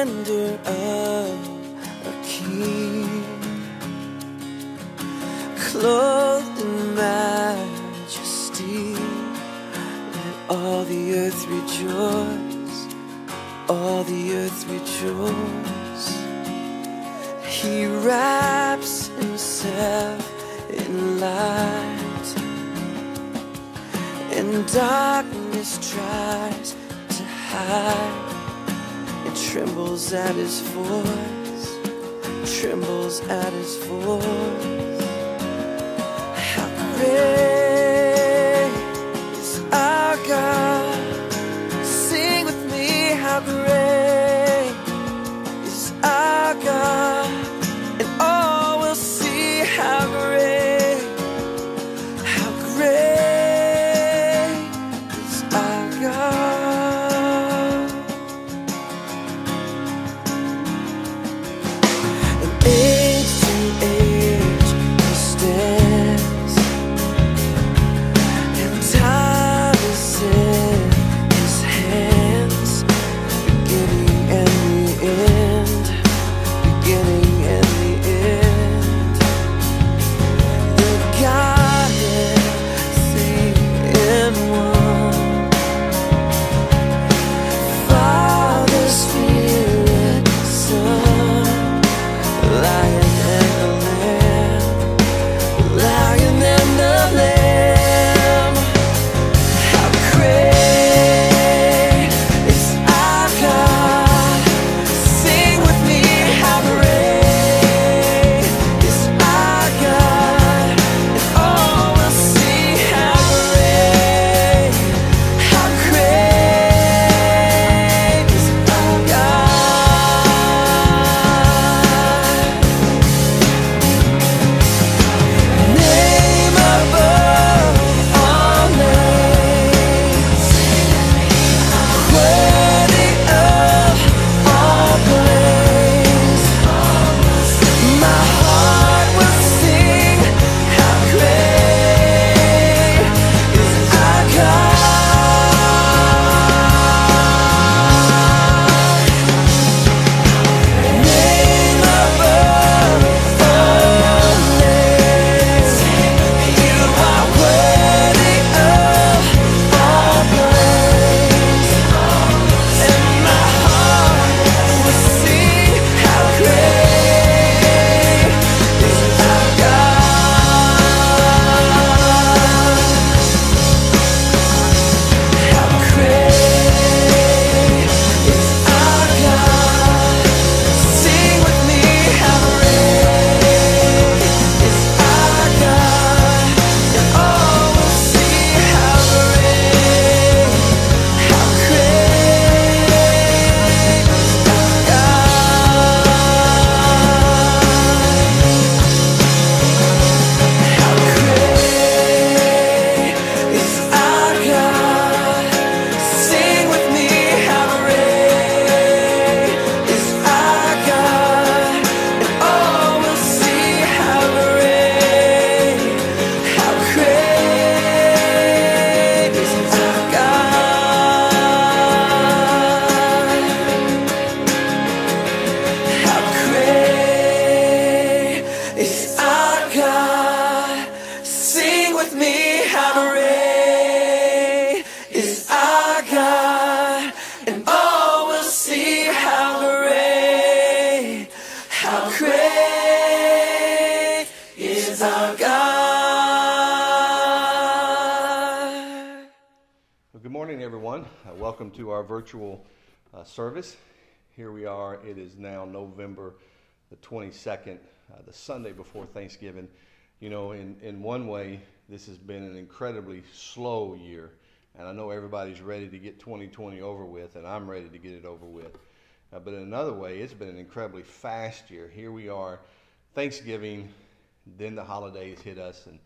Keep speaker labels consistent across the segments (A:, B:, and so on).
A: splendor of a king, clothed in majesty. Let all the earth rejoice, all the earth rejoice. He wraps himself in light, and darkness tries to hide. Trembles at his voice, trembles at his voice. How great is our God? Sing with me, how great is our God,
B: November the 22nd, uh, the Sunday before Thanksgiving. You know, in, in one way, this has been an incredibly slow year, and I know everybody's ready to get 2020 over with, and I'm ready to get it over with. Uh, but in another way, it's been an incredibly fast year. Here we are, Thanksgiving, then the holidays hit us, and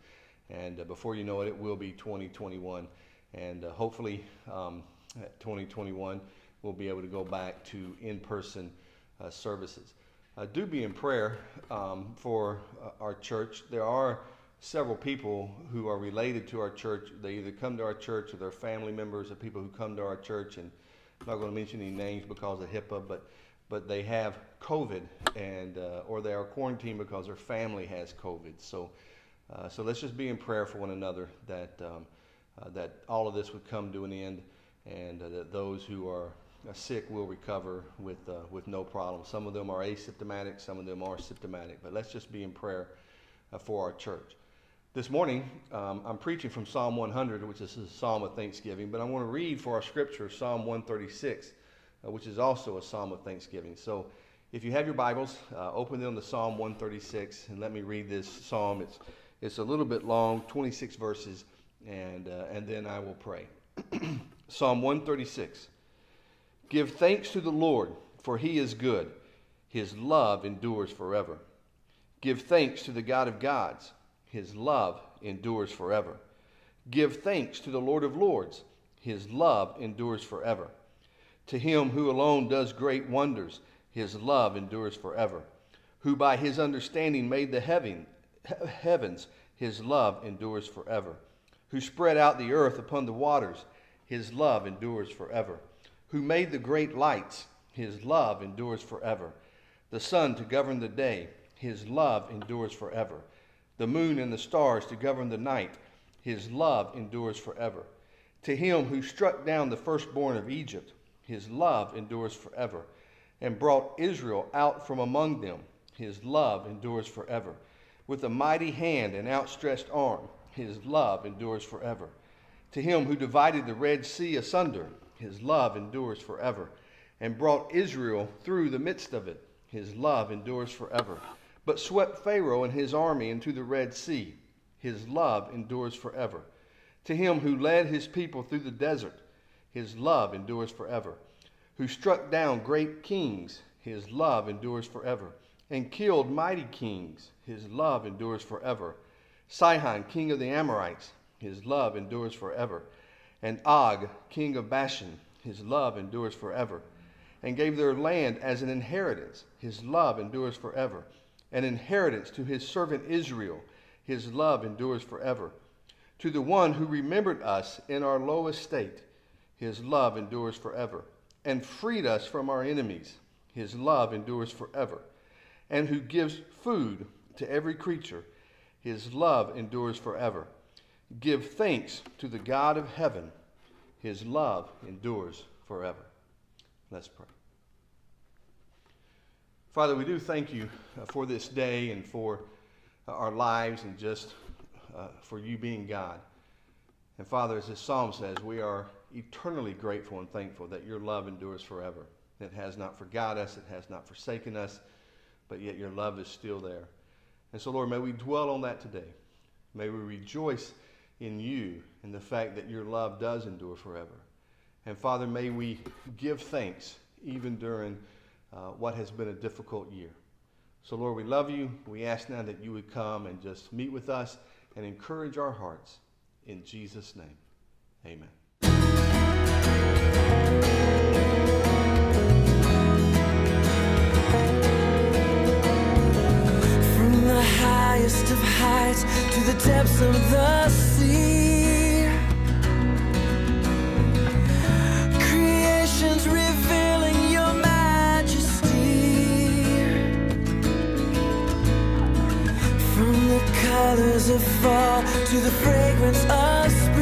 B: and uh, before you know it, it will be 2021, and uh, hopefully, um, at 2021, we'll be able to go back to in-person uh, services. Uh, do be in prayer um, for uh, our church. There are several people who are related to our church. They either come to our church or they're family members of people who come to our church, and I'm not going to mention any names because of HIPAA, but but they have COVID and uh, or they are quarantined because their family has COVID. So uh, so let's just be in prayer for one another that um, uh, that all of this would come to an end and uh, that those who are sick will recover with uh, with no problem. Some of them are asymptomatic, some of them are symptomatic, but let's just be in prayer for our church. This morning, um, I'm preaching from Psalm 100, which is a psalm of thanksgiving, but I want to read for our scripture Psalm 136, uh, which is also a psalm of thanksgiving. So if you have your Bibles, uh, open them to Psalm 136 and let me read this psalm. It's, it's a little bit long, 26 verses, and, uh, and then I will pray. psalm 136 Give thanks to the Lord, for he is good, his love endures forever. Give thanks to the God of gods his love endures forever. Give thanks to the Lord of Lords. His love endures forever. To him who alone does great wonders, his love endures forever. Who by his understanding made the heaven, heavens, his love endures forever. Who spread out the earth upon the waters, his love endures forever. Who made the great lights, his love endures forever. The sun to govern the day, his love endures forever the moon and the stars to govern the night. His love endures forever. To him who struck down the firstborn of Egypt, his love endures forever, and brought Israel out from among them, his love endures forever. With a mighty hand and outstretched arm, his love endures forever. To him who divided the Red Sea asunder, his love endures forever, and brought Israel through the midst of it, his love endures forever but swept Pharaoh and his army into the Red Sea. His love endures forever. To him who led his people through the desert, his love endures forever. Who struck down great kings, his love endures forever. And killed mighty kings, his love endures forever. Sihon, king of the Amorites, his love endures forever. And Og, king of Bashan, his love endures forever. And gave their land as an inheritance, his love endures forever an inheritance to his servant Israel. His love endures forever. To the one who remembered us in our low estate, his love endures forever. And freed us from our enemies, his love endures forever. And who gives food to every creature, his love endures forever. Give thanks to the God of heaven, his love endures forever. Let's pray. Father, we do thank you uh, for this day and for uh, our lives and just uh, for you being God. And Father, as this psalm says, we are eternally grateful and thankful that your love endures forever. It has not forgot us, it has not forsaken us, but yet your love is still there. And so, Lord, may we dwell on that today. May we rejoice in you and the fact that your love does endure forever. And Father, may we give thanks even during uh, what has been a difficult year. So, Lord, we love you. We ask now that you would come and just meet with us and encourage our hearts. In Jesus' name, amen.
A: From the highest of heights to the depths of the sea. Creation's revealing your majesty. From the colors of fall to the fragrance of spring.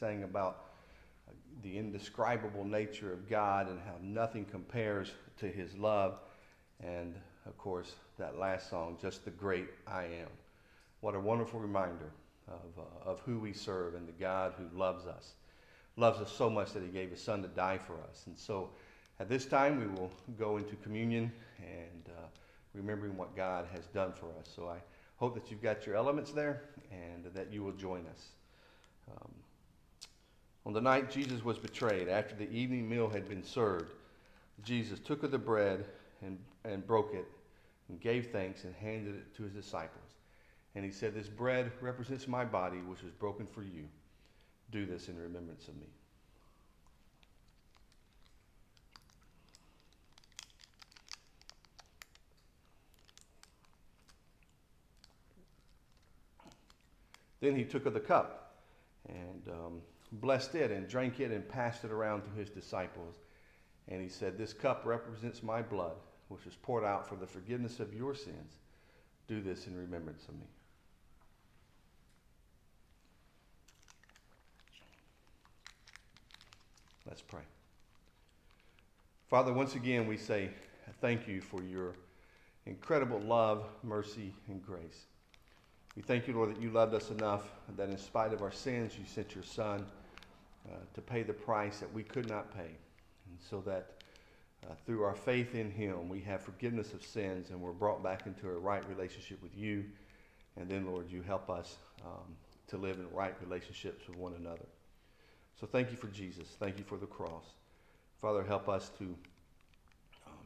B: Sang about the indescribable nature of God and how nothing compares to His love, and of course, that last song, Just the Great I Am. What a wonderful reminder of, uh, of who we serve and the God who loves us. Loves us so much that He gave His Son to die for us. And so at this time, we will go into communion and uh, remembering what God has done for us. So I hope that you've got your elements there and that you will join us. Um, on the night Jesus was betrayed, after the evening meal had been served, Jesus took of the bread and, and broke it and gave thanks and handed it to his disciples. And he said, This bread represents my body, which was broken for you. Do this in remembrance of me. Then he took of the cup and um, blessed it and drank it and passed it around to his disciples. And he said, This cup represents my blood, which is poured out for the forgiveness of your sins. Do this in remembrance of me. Let's pray. Father, once again, we say thank you for your incredible love, mercy, and grace. We thank you, Lord, that you loved us enough that in spite of our sins, you sent your Son uh, to pay the price that we could not pay. And so that uh, through our faith in Him, we have forgiveness of sins and we're brought back into a right relationship with you. And then, Lord, you help us um, to live in right relationships with one another. So thank you for Jesus. Thank you for the cross. Father, help us to um,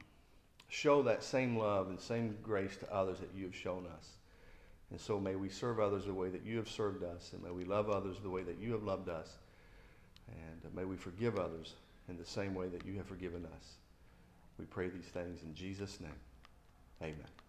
B: show that same love and same grace to others that you have shown us.
A: And so may we serve others the way that you have served us, and may we love others the way that you have loved us. And uh, may we forgive others in the same way that you have forgiven us. We pray these things in Jesus' name. Amen.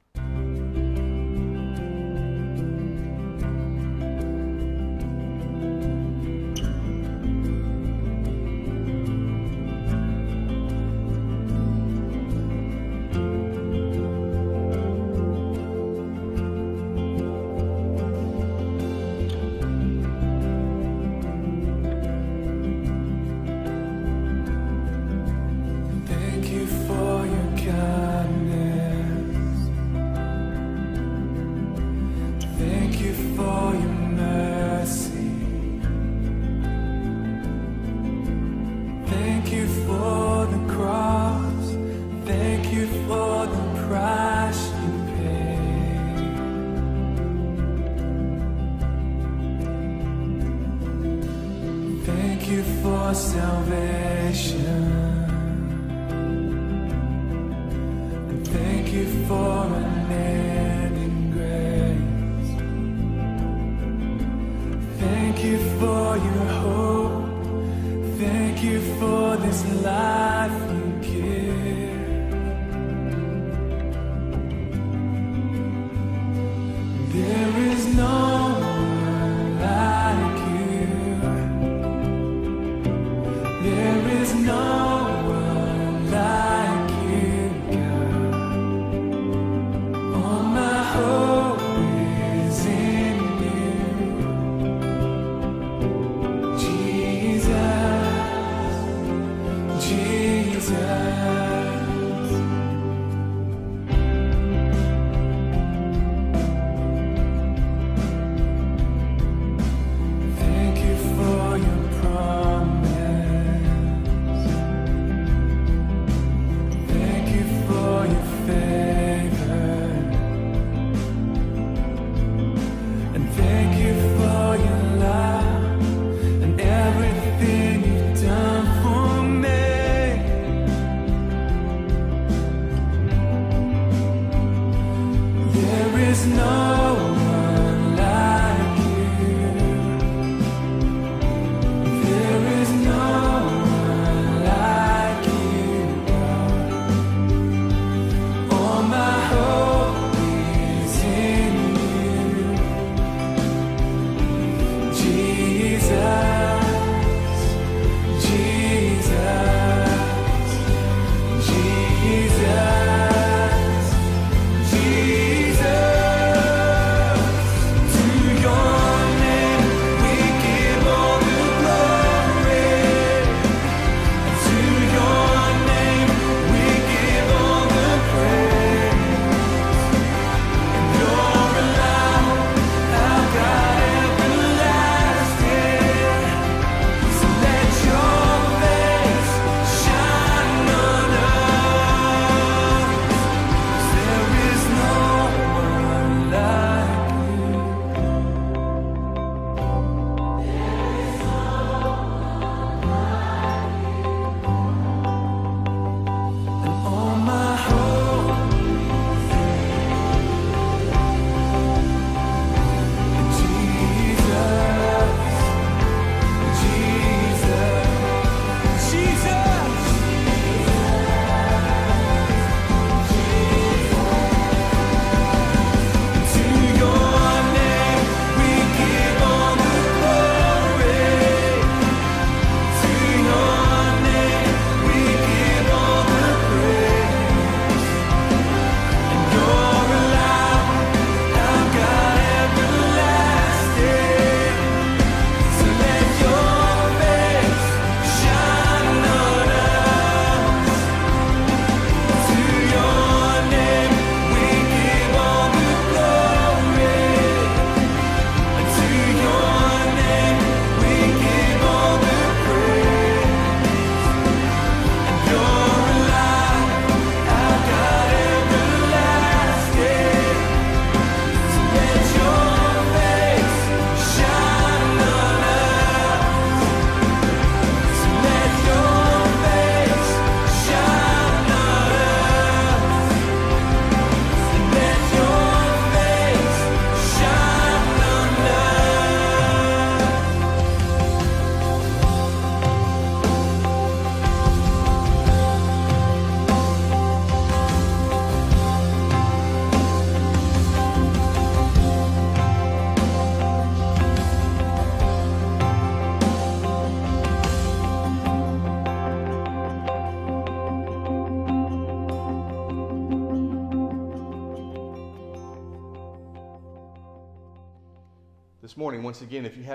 C: give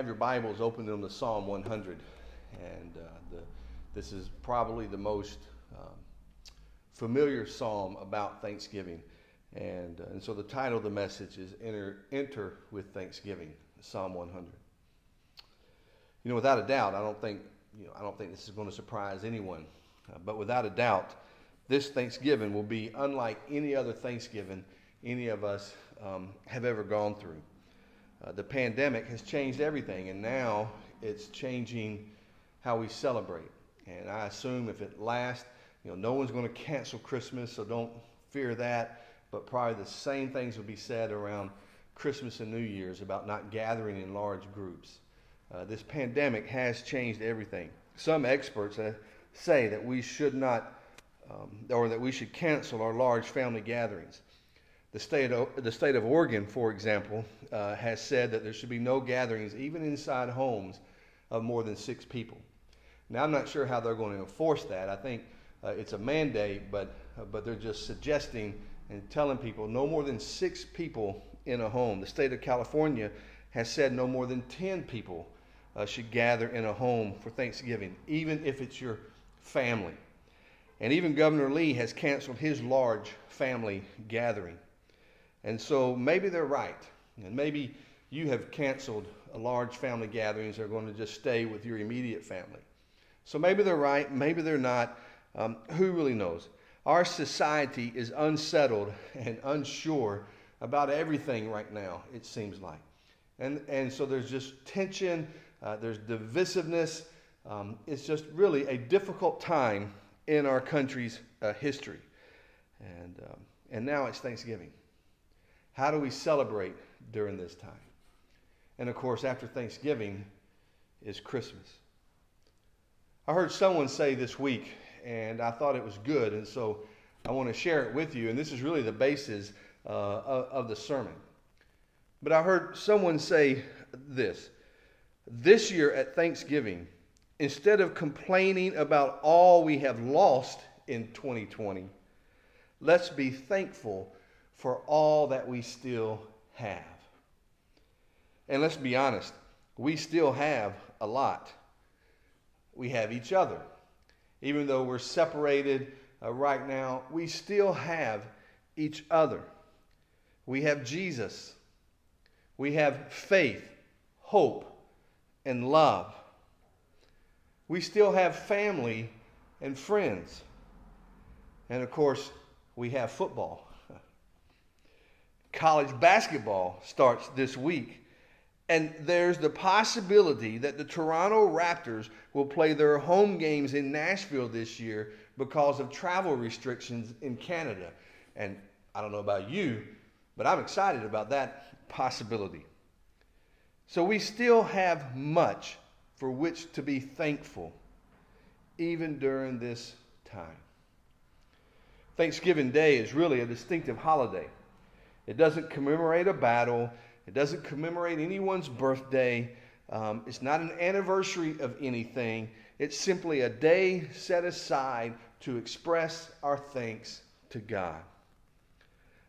B: have your Bibles, open them to Psalm 100. And uh, the, this is probably the most um, familiar psalm about Thanksgiving. And, uh, and so the title of the message is Enter, Enter with Thanksgiving, Psalm 100. You know, without a doubt, I don't think, you know, I don't think this is going to surprise anyone. Uh, but without a doubt, this Thanksgiving will be unlike any other Thanksgiving any of us um, have ever gone through. Uh, the pandemic has changed everything, and now it's changing how we celebrate. And I assume if it lasts, you know, no one's going to cancel Christmas, so don't fear that. But probably the same things will be said around Christmas and New Year's about not gathering in large groups. Uh, this pandemic has changed everything. Some experts uh, say that we should not, um, or that we should cancel our large family gatherings. The state of, the state of Oregon, for example, uh, has said that there should be no gatherings, even inside homes, of more than six people. Now, I'm not sure how they're going to enforce that. I think uh, it's a mandate, but, uh, but they're just suggesting and telling people no more than six people in a home. The state of California has said no more than 10 people uh, should gather in a home for Thanksgiving, even if it's your family. And even Governor Lee has canceled his large family gathering. And so maybe they're right. And maybe you have canceled a large family gatherings are going to just stay with your immediate family. So maybe they're right, maybe they're not. Um, who really knows? Our society is unsettled and unsure about everything right now, it seems like. And, and so there's just tension, uh, there's divisiveness. Um, it's just really a difficult time in our country's uh, history. And, um, and now it's Thanksgiving. How do we celebrate during this time? And of course, after Thanksgiving is Christmas. I heard someone say this week, and I thought it was good, and so I want to share it with you. And this is really the basis uh, of, the sermon. But I heard someone say this this year at Thanksgiving, instead of complaining about all we have lost in 2020, let's be thankful for all that we still have. And let's be honest, we still have a lot. We have each other. Even though we're separated uh, right now, we still have each other. We have Jesus. We have faith, hope, and love. We still have family and friends. And of course, we have football. College basketball starts this week. And there's the possibility that the Toronto Raptors will play their home games in Nashville this year because of travel restrictions in Canada. And I don't know about you, but I'm excited about that possibility. So we still have much for which to be thankful, even during this time. Thanksgiving Day is really a distinctive holiday. It doesn't commemorate a battle, it doesn't commemorate anyone's birthday. Um, it's not an anniversary of anything. It's simply a day set aside to express our thanks to God.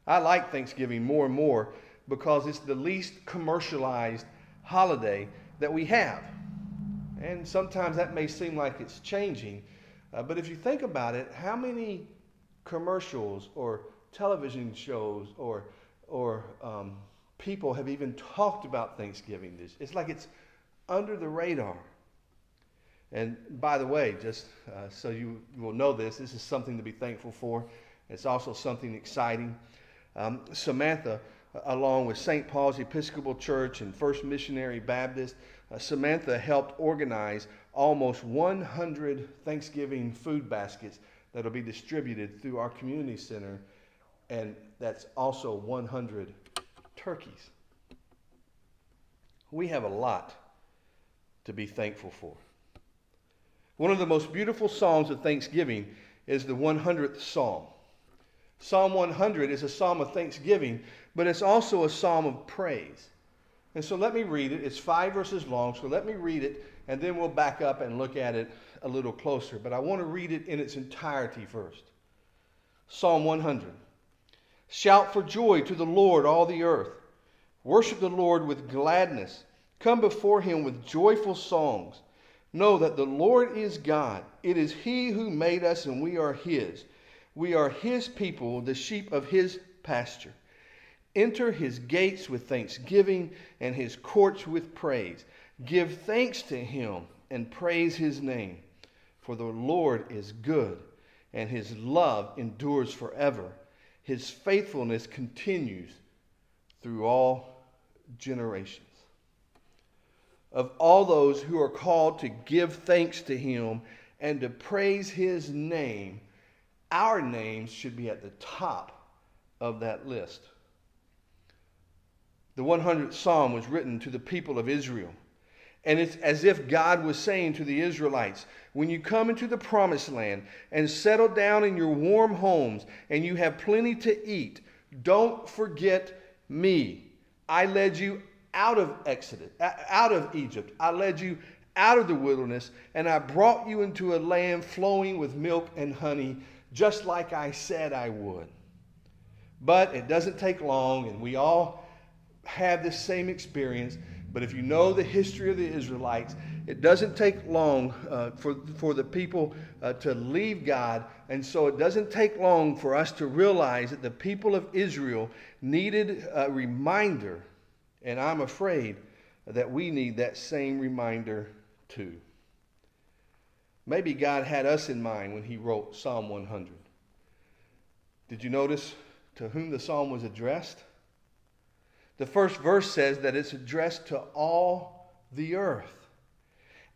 B: I like Thanksgiving more and more because it's the least commercialized holiday that we have. And sometimes that may seem like it's changing, uh, but if you think about it, how many commercials or television shows or or um, people have even talked about Thanksgiving. This it's like it's under the radar. And by the way, just uh, so you will know this, this is something to be thankful for. It's also something exciting. Um, Samantha, uh, along with St. Paul's Episcopal Church and First Missionary Baptist, uh, Samantha helped organize almost 100 Thanksgiving food baskets that will be distributed through our community center and that's also 100 turkeys. We have a lot to be thankful for. One of the most beautiful psalms of thanksgiving is the 100th Psalm. Psalm 100 is a psalm of thanksgiving, but it's also a psalm of praise. And so let me read it. It's five verses long, so let me read it, and then we'll back up and look at it a little closer. But I want to read it in its entirety first. Psalm 100. Shout for joy to the Lord, all the earth. Worship the Lord with gladness. Come before him with joyful songs. Know that the Lord is God. It is he who made us, and we are his. We are his people, the sheep of his pasture. Enter his gates with thanksgiving and his courts with praise. Give thanks to him and praise his name. For the Lord is good, and his love endures forever. His faithfulness continues through all generations. Of all those who are called to give thanks to him and to praise his name, our names should be at the top of that list. The 100th Psalm was written to the people of Israel. And it's as if God was saying to the Israelites, when you come into the promised land and settle down in your warm homes and you have plenty to eat, don't forget me. I led you out of Exodus, uh, out of Egypt. I led you out of the wilderness and I brought you into a land flowing with milk and honey, just like I said I would. But it doesn't take long, and we all have this same experience. But if you know the history of the Israelites, it doesn't take long uh, for, for the people uh, to leave God. And so it doesn't take long for us to realize that the people of Israel needed a reminder. And I'm afraid that we need that same reminder too. Maybe God had us in mind when he wrote Psalm 100. Did you notice to whom the psalm was addressed? The first verse says that it's addressed to all the earth.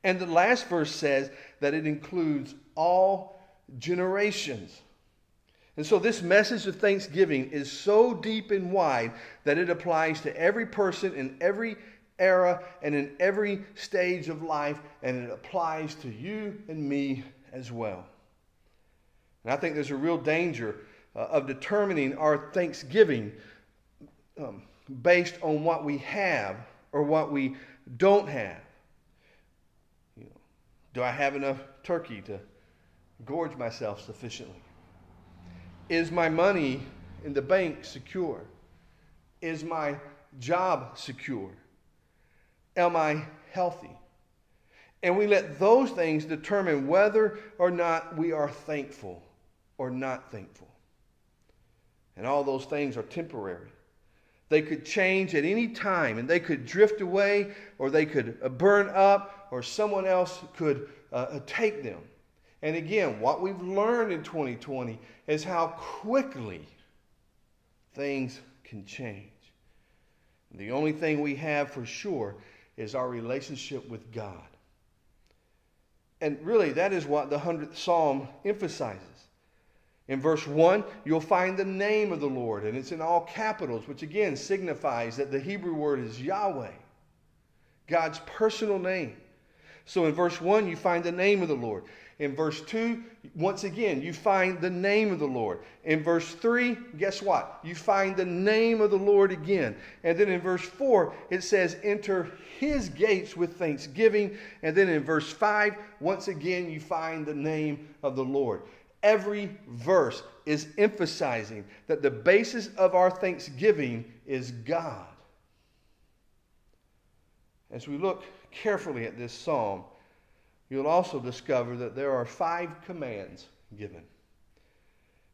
B: And the last verse says that it includes all generations. And so, this message of thanksgiving is so deep and wide that it applies to every person in every era and in every stage of life, and it applies to you and me as well. And I think there's a real danger uh, of determining our thanksgiving um, based on what we have or what we don't have. You know, do I have enough turkey to gorge myself sufficiently? Is my money in the bank secure? Is my job secure? Am I healthy? And we let those things determine whether or not we are thankful or not thankful. And all those things are temporary. They could change at any time and they could drift away or they could uh, burn up or someone else could uh, uh, take them. And again, what we've learned in 2020 is how quickly things can change. The only thing we have for sure is our relationship with God. And really, that is what the 100th Psalm emphasizes. In verse 1, you'll find the name of the Lord, and it's in all capitals, which again signifies that the Hebrew word is Yahweh, God's personal name. So in verse 1, you find the name of the Lord. In verse 2, once again, you find the name of the Lord. In verse 3, guess what? You find the name of the Lord again. And then in verse 4, it says, Enter his gates with thanksgiving. And then in verse 5, once again, you find the name of the Lord. Every verse is emphasizing that the basis of our thanksgiving is God. As we look carefully at this psalm, you'll also discover that there are five commands given.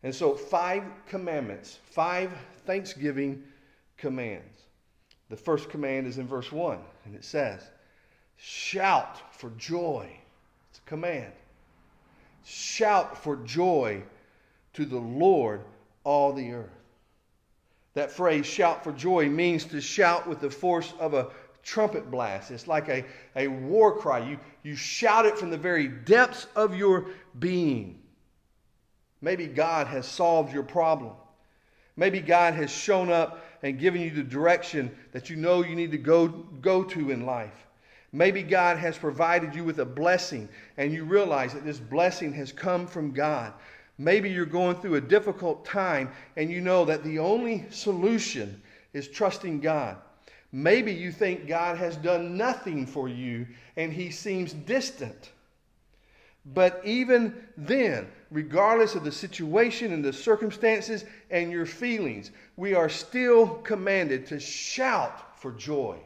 B: And so, five commandments, five thanksgiving commands. The first command is in verse 1, and it says, Shout for joy. It's a command. Shout for joy to the Lord, all the earth. That phrase, shout for joy, means to shout with the force of a trumpet blast. It's like a, a war cry. You, you shout it from the very depths of your being. Maybe God has solved your problem. Maybe God has shown up and given you the direction that you know you need to go, go to in life. Maybe God has provided you with a blessing and you realize that this blessing has come from God. Maybe you're going through a difficult time and you know that the only solution is trusting God. Maybe you think God has done nothing for you and he seems distant. But even then, regardless of the situation and the circumstances and your feelings, we are still commanded to shout for joy.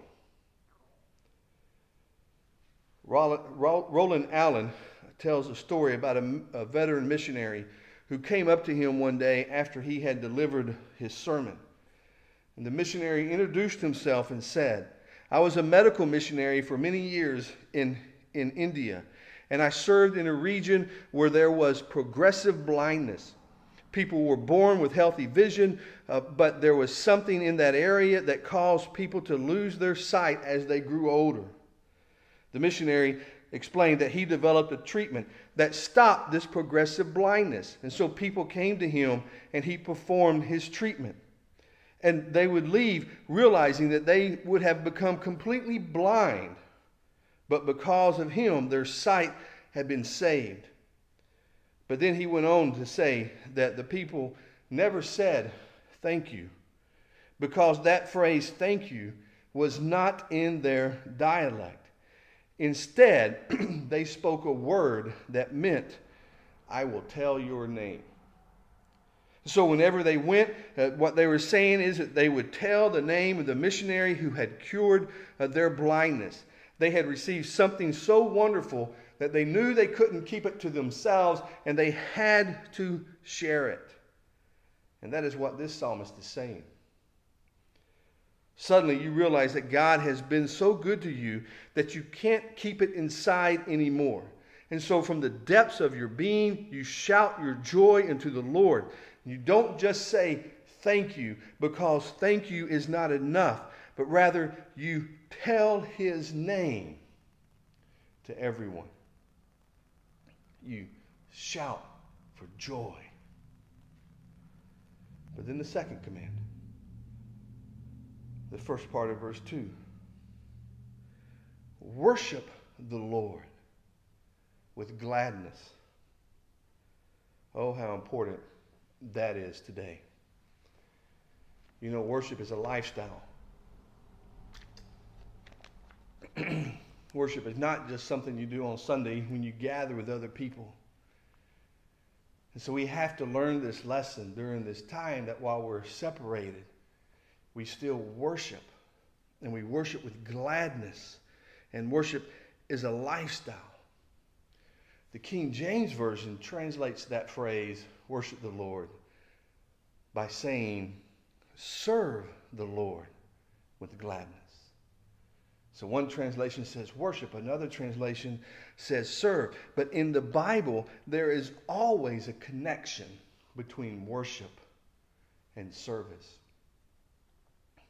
B: Roland, Allen tells a story about a, a veteran missionary who came up to him one day after he had delivered his sermon. And the missionary introduced himself and said, I was a medical missionary for many years in, in India, and I served in a region where there was progressive blindness. People were born with healthy vision, uh, but there was something in that area that caused people to lose their sight as they grew older. The missionary explained that he developed a treatment that stopped this progressive blindness. And so people came to him and he performed his treatment. And they would leave realizing that they would have become completely blind, but because of him, their sight had been saved. But then he went on to say that the people never said thank you because that phrase thank you was not in their dialect. Instead, they spoke a word that meant, I will tell your name. So, whenever they went, uh, what they were saying is that they would tell the name of the missionary who had cured uh, their blindness. They had received something so wonderful that they knew they couldn't keep it to themselves and they had to share it. And that is what this psalmist is saying. Suddenly, you realize that God has been so good to you that you can't keep it inside anymore. And so, from the depths of your being, you shout your joy into the Lord. You don't just say thank you because thank you is not enough, but rather you tell his name to everyone. You shout for joy. But then the second command, the first part of verse 2 worship the Lord with gladness. Oh, how important that is today. You know, worship is a lifestyle. worship is not just something you do on Sunday when you gather with other people. And so we have to learn this lesson during this time that while we're separated, we still worship. And we worship with gladness. And worship is a lifestyle. The King James Version translates that phrase, worship the Lord, by saying, serve the Lord with gladness. So one translation says worship, another translation says serve. But in the Bible, there is always a connection between worship and service.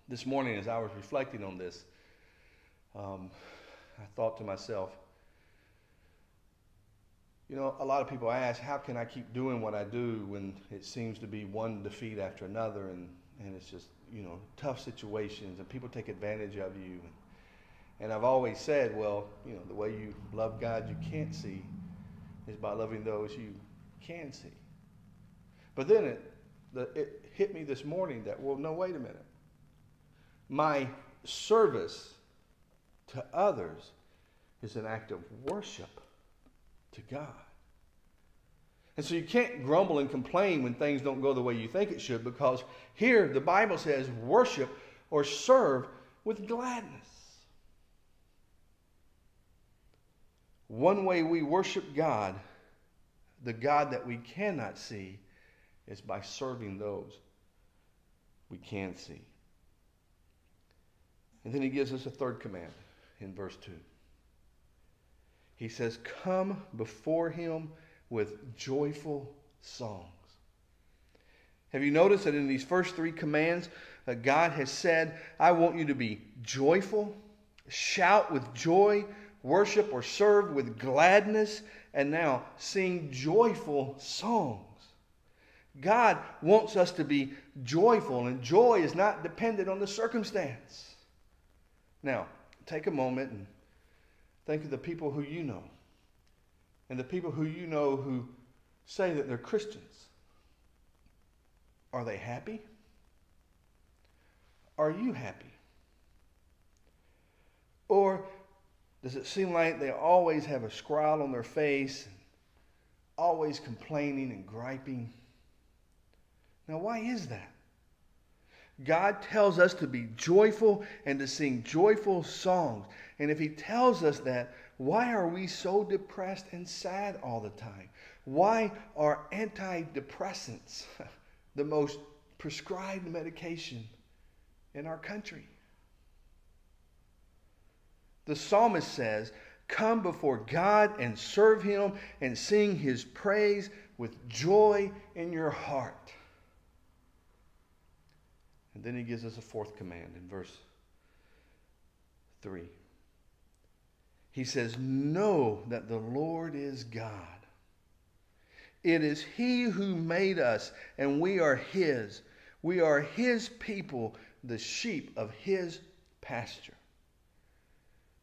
B: This morning, as I was reflecting on this, um, I thought to myself, you know, a lot of people ask, how can I keep doing what I do when it seems to be one defeat after another and, and it's just, you know, tough situations and people take advantage of you. And, and I've always said, well, you know, the way you love God you can't see is by loving those you can see. But then it, the, it hit me this morning that, well, no, wait a minute. My service to others is an act of worship to God. And so you can't grumble and complain when things don't go the way you think it should because here the Bible says worship or serve with gladness. One way we worship God, the God that we cannot see, is by serving those we can see. And then he gives us a third command in verse 2. He says, Come before him with joyful songs. Have you noticed that in these first three commands, uh, God has said, I want you to be joyful, shout with joy, worship or serve with gladness, and now sing joyful songs. God wants us to be joyful, and joy is not dependent on the circumstance. Now, take a moment and think of the people who you know, and the people who you know who say that they're Christians. Are they happy? Are you happy? Or does it seem like they always have a scowl on their face, and always complaining and griping? Now, why is that? God tells us to be joyful and to sing joyful songs. And if He tells us that, why are we so depressed and sad all the time? Why are antidepressants the most prescribed medication in our country? The psalmist says, Come before God and serve Him and sing His praise with joy in your heart. And then He gives us a fourth command in verse 3. He says, Know that the Lord is God. It is He who made us, and we are His. We are His people, the sheep of His pasture.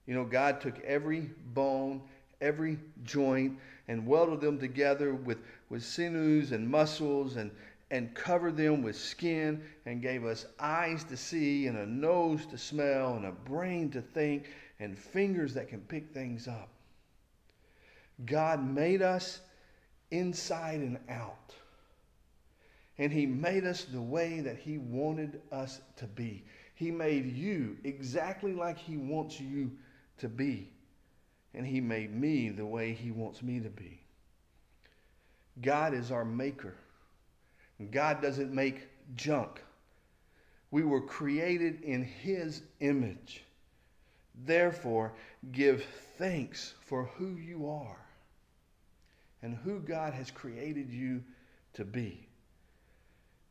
B: You know, God took every bone, every joint, and welded them together with, with sinews and muscles and, and covered them with skin and gave us eyes to see and a nose to smell and a brain to think and fingers that can pick things up. God made us inside and out. And He made us the way that He wanted us to be. He made you exactly like He wants you to be. And He made me the way He wants me to be. God is our maker. God doesn't make junk. We were created in His image. Therefore, give thanks for who you are and who God has created you to be.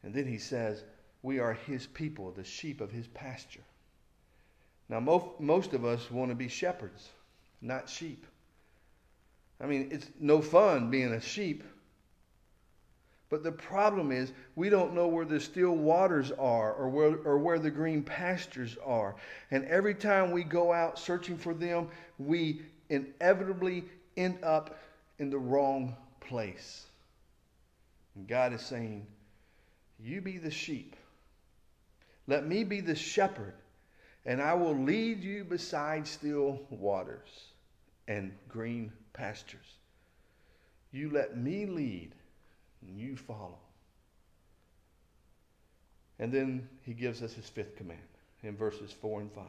B: And then he says, We are his people, the sheep of his pasture. Now, most, most of us want to be shepherds, not sheep. I mean, it's no fun being a sheep. But the problem is, we don't know where the still waters are or where, or where the green pastures are. And every time we go out searching for them, we inevitably end up in the wrong place. And God is saying, You be the sheep. Let me be the shepherd, and I will lead you beside still waters and green pastures. You let me lead, and you follow. And then he gives us his fifth command in verses 4 and 5.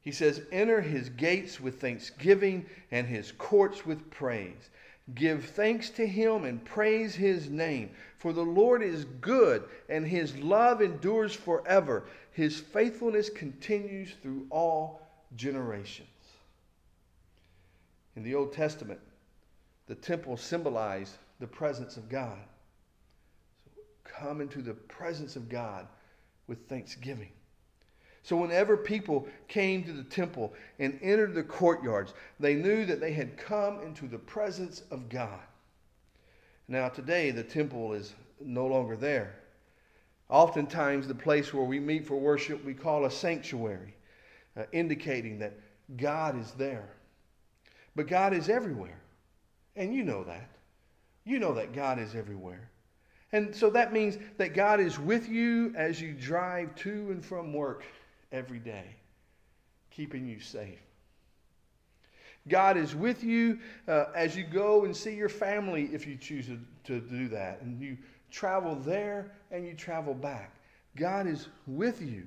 B: He says, Enter his gates with thanksgiving and his courts with praise. Give thanks to him and praise his name. For the Lord is good, and his love endures forever. His faithfulness continues through all generations. In the Old Testament, the temple symbolized the presence of God. So come into the presence of God with thanksgiving. So, whenever people came to the temple and entered the courtyards, they knew that they had come into the presence of God. Now, today, the temple is no longer there. Oftentimes, the place where we meet for worship we call a sanctuary, uh, indicating that God is there. But God is everywhere. And you know that. You know that God is everywhere. And so that means that God is with you as you drive to and from work every day, keeping you safe. God is with you uh, as you go and see your family if you choose to, to do that. And you travel there and you travel back. God is with you.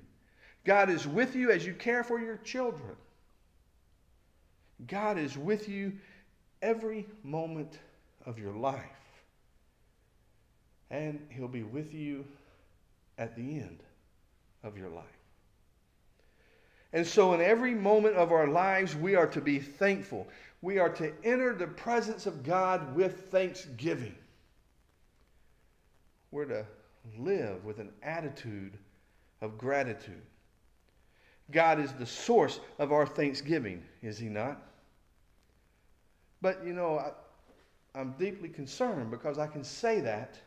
B: God is with you as you care for your children. God is with you every moment of your life. And He'll be with you at the end of your life. And so, in every moment of our lives, we are to be thankful. We are to enter the presence of God with thanksgiving. We're to live with an attitude of gratitude. God is the source of our thanksgiving, is He not? But, you know, I'm deeply concerned because I can say that,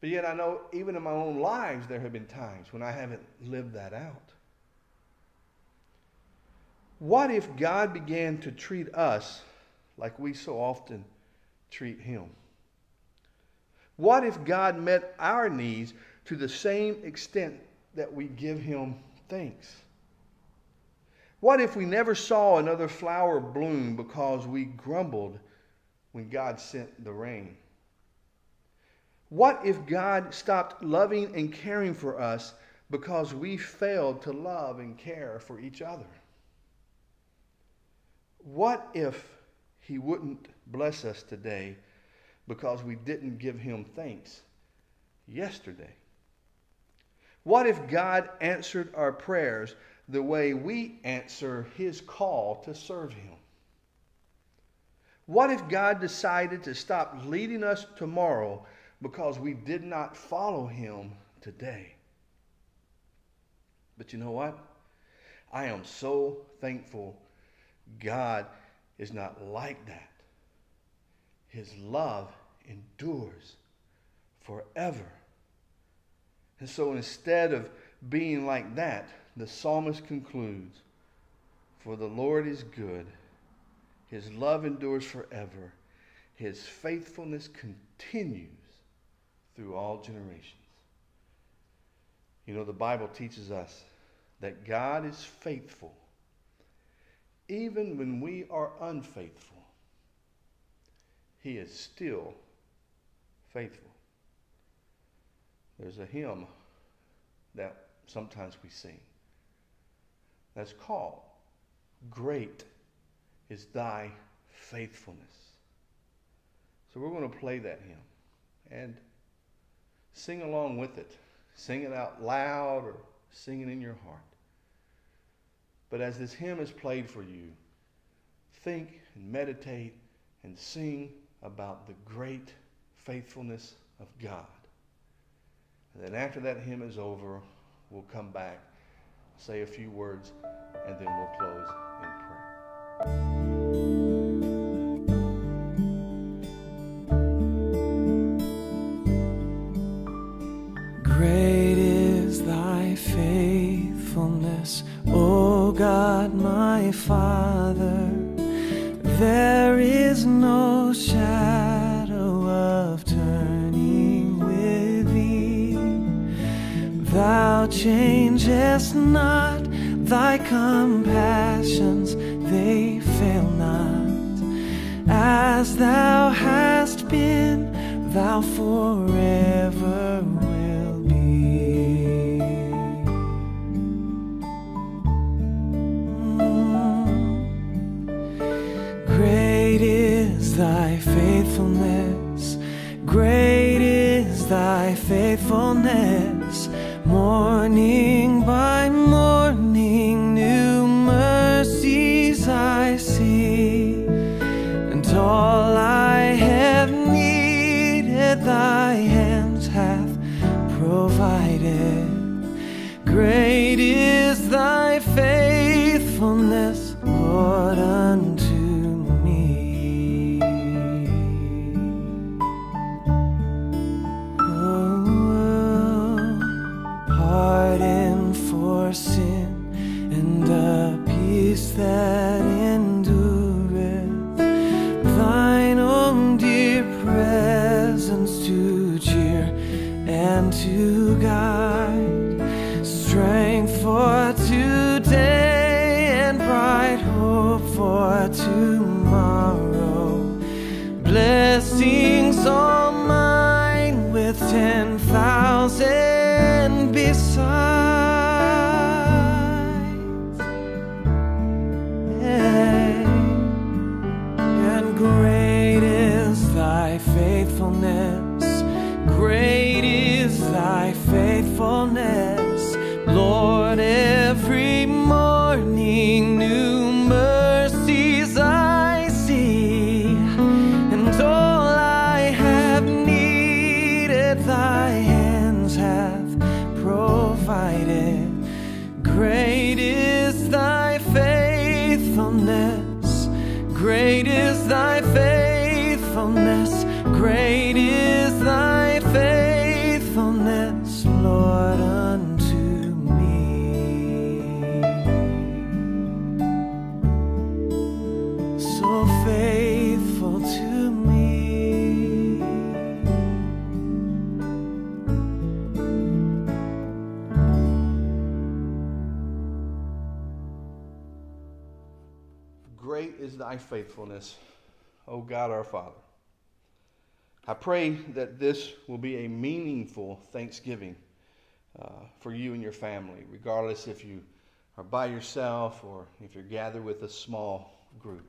B: but yet I know even in my own lives there have been times when I haven't lived that out. What if God began to treat us like we so often treat Him? What if God met our needs to the same extent that we give Him thanks? What if we never saw another flower bloom because we grumbled when God sent the rain? What if God stopped loving and caring for us because we failed to love and care for each other? What if He wouldn't bless us today because we didn't give Him thanks yesterday? What if God answered our prayers the way we answer His call to serve Him? What if God decided to stop leading us tomorrow because we did not follow Him today? But you know what? I am so thankful God is not like that. His love endures forever. And so instead of being like that, the psalmist concludes For the Lord is good, his love endures forever, his faithfulness continues through all generations. You know, the Bible teaches us that God is faithful even when we are unfaithful. He is still faithful. There's a hymn that sometimes we sing that's called Great is Thy Faithfulness. So we're going to play that hymn and sing along with it. Sing it out loud or sing it in your heart. But as this hymn is played for you, think and meditate and sing about the great faithfulness of God. And then after that hymn is over, we'll come back, say a few words, and then we'll close
A: faithfulness, O God my Father. There is no shadow of turning with thee. Thou changest not, thy compassions, they fail not. As thou hast been, thou forever great is thy faithfulness. Morning by morning, new mercies I see. And all I have needed, thy hands hath provided. Great
B: thy faithfulness, O God our Father. I pray that this will be a meaningful Thanksgiving uh, for you and your family, regardless if you are by yourself or if you're gathered with a small group.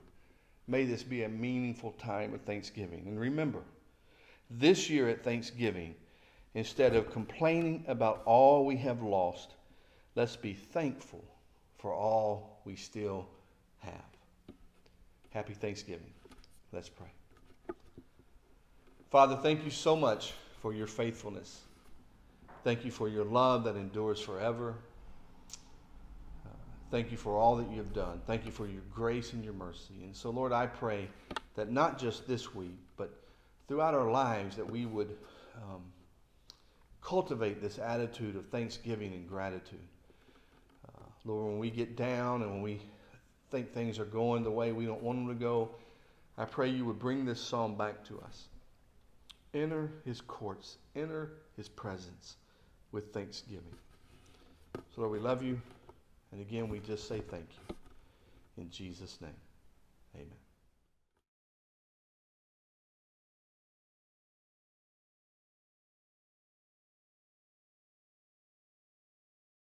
B: May this be a meaningful time of Thanksgiving. And remember, this year at Thanksgiving, instead of complaining about all we have lost, let's be thankful for all we still have. Happy Thanksgiving. Let's pray. Father, thank you so much for your faithfulness. Thank you for your love that endures forever. Uh, thank you for all that you have done. Thank you for your grace and your mercy. And so, Lord, I pray that not just this week, but throughout our lives, that we would um, cultivate this attitude of thanksgiving and gratitude. Uh, Lord, when we get down and when we think things are going the way we don't want them to go, I pray you would bring this psalm back to us. Enter his courts, enter his presence with thanksgiving. So, Lord, we love you. And again, we just say thank you. In Jesus' name, amen.